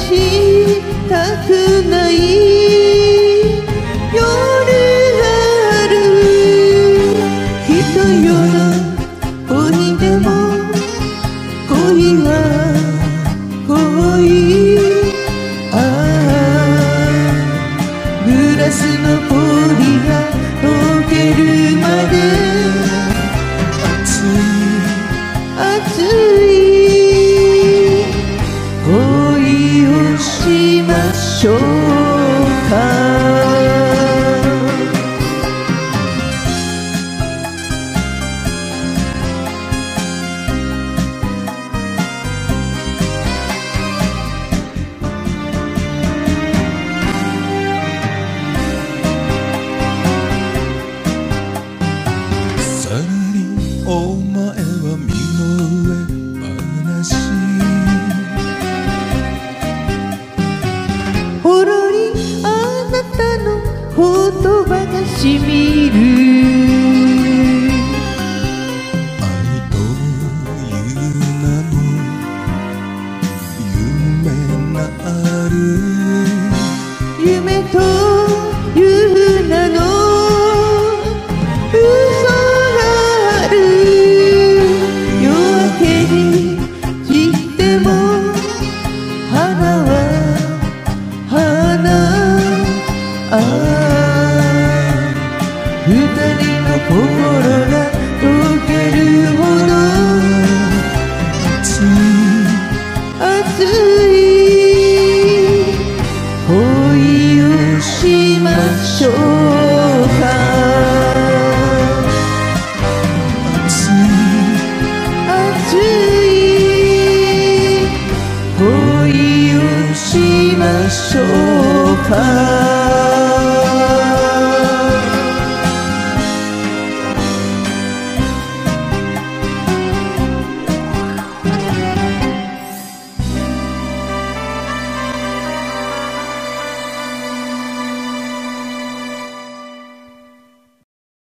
したくない夜ある人よ恋でも恋は恋ああグラスの氷がましみる。愛という名の夢がある。夢という名の嘘がある。夜明けに散っても花は花。ああ二人の心がとけるもの。熱い恋をしましょうか。熱い恋をしましょうか。